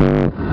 Bye.